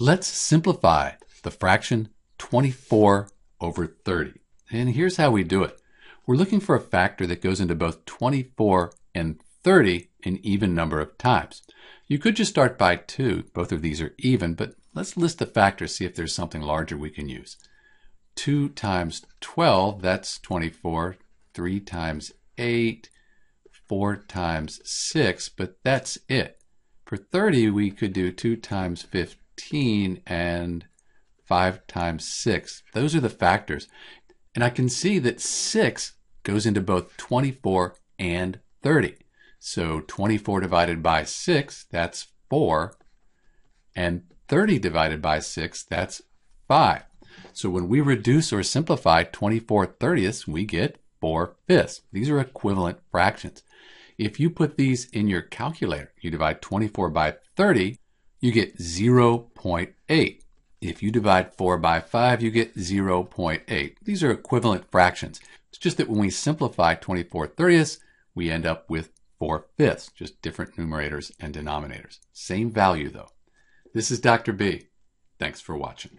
Let's simplify the fraction 24 over 30. And here's how we do it. We're looking for a factor that goes into both 24 and 30 an even number of times. You could just start by 2. Both of these are even, but let's list the factors, see if there's something larger we can use. 2 times 12, that's 24. 3 times 8, 4 times 6, but that's it. For 30, we could do 2 times 15 and 5 times 6. Those are the factors. And I can see that 6 goes into both 24 and 30. So 24 divided by 6, that's 4. And 30 divided by 6, that's 5. So when we reduce or simplify 24 thirtieths, we get 4 fifths. These are equivalent fractions. If you put these in your calculator, you divide 24 by 30, you get 0.8. If you divide 4 by 5, you get 0.8. These are equivalent fractions. It's just that when we simplify 24 thirtieths, we end up with 4 fifths, just different numerators and denominators. Same value though. This is Dr. B. Thanks for watching.